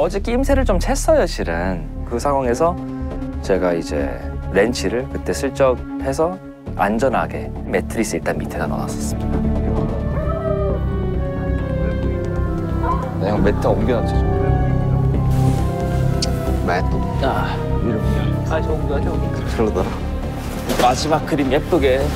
어제 끼임새를 좀 챘어요, 실은. 그 상황에서 제가 이제 렌치를 그때 슬쩍 해서 안전하게 매트리스 일단 밑에다 넣어놨었습니다. 네, 형 매트 옮겨놨죠. 매트 아, 위로 옮겨. 아, 저 옮겨줘. 그러더라 마지막 그림 예쁘게.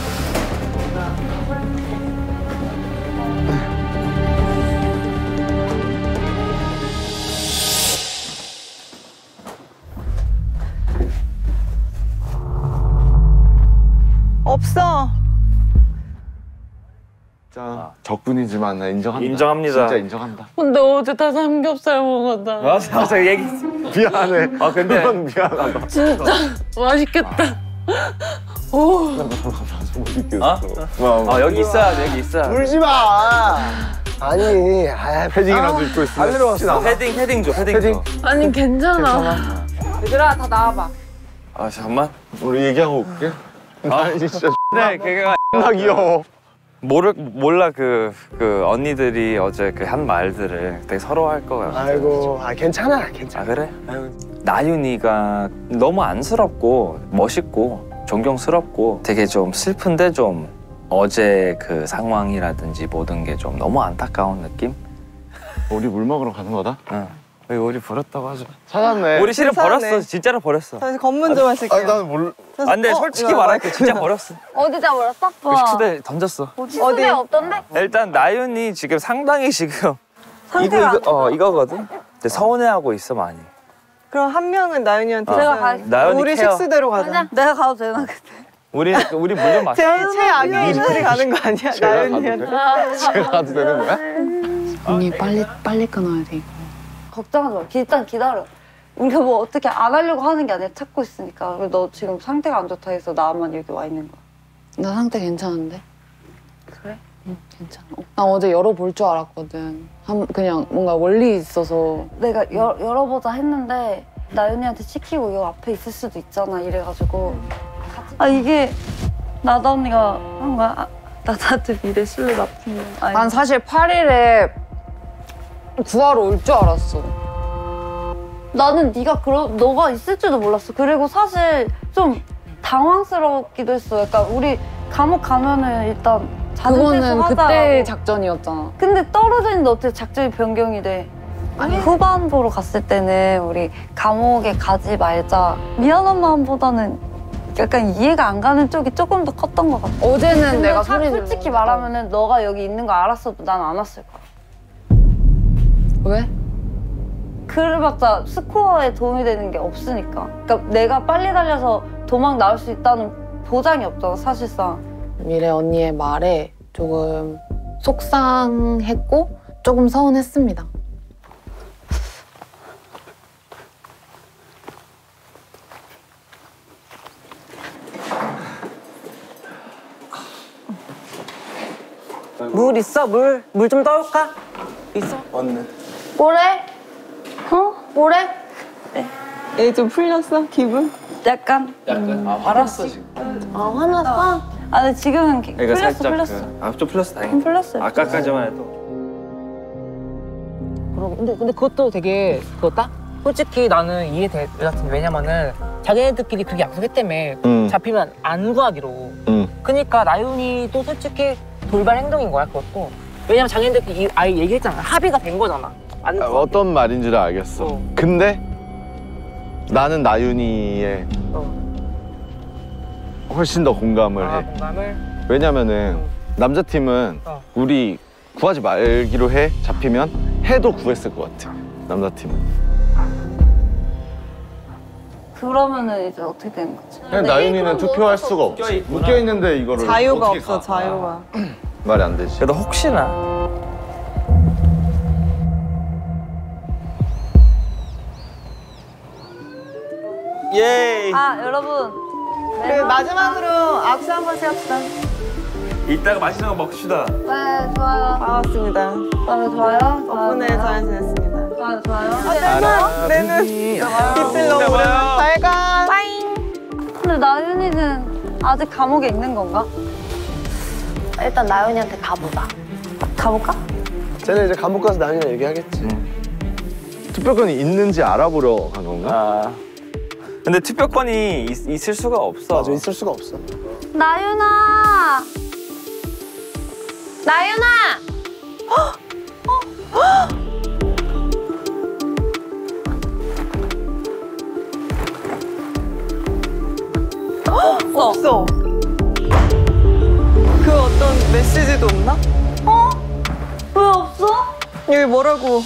없어. 진짜 적군이지만 나 인정한다 인정합니다. 진짜 인정한다 근데 어제 다 삼겹살 먹었다. 맞아, 맞아, 얘기. 미안해 아, 근데- 미안하다 진짜 맛있겠다. 오. 못 있겠어 어? 뭐, 어, 여기 있어야 돼, 여기 있어야 돼. 울지 마. 아니, 아, 패딩이라도 입고 있으면 안 내려왔어. 패딩, 패딩 줘, 패딩, 패딩? 줘. 아니 괜찮아. 얘들아 다 나와봐. 아, 잠깐만. 우리 얘기하고 올게 아 진짜 네, 걔가 존나 귀여워 모르, 몰라 그, 그 언니들이 어제 그 한 말들을 되게 서러워할 것 같아. 아이고, 아 괜찮아, 아 괜찮아. 그래? 나윤이가 너무 안쓰럽고 멋있고 존경스럽고 되게 좀 슬픈데 좀 어제 그 상황이라든지 모든 게 좀 너무 안타까운 느낌? 우리 물 먹으러 가는 거다? 응. 왜 우리 버렸다고 하죠? 찾았네 우리 실은 괜찮네. 버렸어. 진짜로 버렸어. 다시 검문 좀 하실게요. 아니 난 몰라 아, 근데 솔직히 말할게 진짜 버렸어. 어디다 버렸어? 그 식수대 던졌어. 어디? 없던데? 일단 나윤이 지금 상당히 지금 이거, 이거 어 이거거든. 근데 서운해하고 있어 많이. 그럼 한 명은 나윤이한테. 제가 있어요. 갈게. 나윤이 우리 케어. 식수대로 가자. 내가 가도 되나 그때? 우리 우리 물좀 마시. 최악의 인물이 가는 거 아니야? 제가 나윤이한테. 돼? 제가 가도 되는 거야? 언니 빨리 빨리 끊어야 돼 이거. 걱정하지 마. 일단 기다려. 우리가 뭐 어떻게 안 하려고 하는 게 아니라 찾고 있으니까. 그리고 너 지금 상태가 안 좋다 해서 나만 여기 와 있는 거야. 나 상태 괜찮은데? 그래? 응 괜찮아. 나 어제 열어볼 줄 알았거든. 한 그냥 뭔가 원리 있어서 내가 열, 열어보자 했는데 나연이한테 시키고 요 앞에 있을 수도 있잖아 이래가지고 아 이게 나다 언니가 한 거야? 아, 나 나한테 미래 실로 나쁜 거 아니 난 사실 8일에 구하러 올 줄 알았어. 나는 네가 그러 너가 있을 줄도 몰랐어 그리고 사실 좀 당황스럽기도 했어 약간 우리 감옥 가면은 일단 자진 그거는 그때 작전이었잖아. 근데 떨어져 있는데 어떻게 작전이 변경이 돼? 아니 후반부로 갔을 때는 우리 감옥에 가지 말자 미안한 마음보다는 약간 이해가 안 가는 쪽이 조금 더 컸던 것 같아. 어제는 내가 솔직히. 말하면은 너가 여기 있는 거 알았어도 난 안 왔을 거야. 왜? 그래봤자 스코어에 도움이 되는 게 없으니까. 그러니까 내가 빨리 달려서 도망 나올 수 있다는 보장이 없잖아 사실상. 미래 언니의 말에 조금 속상했고 조금 서운했습니다. 물 있어? 물? 물 좀 떠올까? 있어? 왔네 뭐래? 어? 뭐래? 얘좀 풀렸어? 기분? 약간. 약간 아 화났어 지금. 아 화났어? 아 근데 지금은 기- 그러니까 풀렸어 살짝 풀렸어. 그, 아 좀 풀렸어 다행히. 좀 풀렸어요. 아까까지만 해도. 그럼 근데 근데 그것도 되게 그거다. 솔직히 나는 이해될 것 같은데 왜냐면은 자기네들끼리 그렇게 약속했다며 응. 잡히면 안 구하기로. 응. 그러니까 나윤이도 솔직히 돌발 행동인 거야 그것도. 왜냐면 자기네들끼리 이- 아예 얘기했잖아. 합의가 된 거잖아. 안 아. 어떤 말인지를 알겠어 어. 근데 나는 나윤이의 어. 훨씬 더 공감을 아 해 공감을. 왜냐면은 어. 남자팀은 어. 우리 구하지 말기로 해 잡히면 해도 구했을 것 같아 남자팀은 그러면은 이제 어떻게 되는 거지? 그냥 나윤이는 투표할 수가 없지 묶여 있는데 이거를 자유가 어떻게 없어, 가? 자유가. 말이 안 되지 그래도 혹시나 예. 아 여러분 그리고 네, 마지막으로 악수 한 번씩 합시다. 이따가 맛있는 거 먹읍시다. 네 좋아요. 반갑습니다. 네 좋아요. 덕분에 잘 지냈습니다. 좋아요 좋아요. 알아 내는 빗질러 오면 잘 가. 근데 나윤이는 아직 감옥에 있는 건가? 일단 나윤이한테 가보자. 가볼까? 쟤는 이제 감옥 가서 나중에 얘기하겠지. 투표권이 있는지 알아보러 간 건가? 아 근데 투표권이 있, 있을 수가 없어. 맞아 있을 수가 없어. 나윤아! 나윤아! 없어. 그 어떤 메시지도 없나? 왜 없어? 여기 뭐라고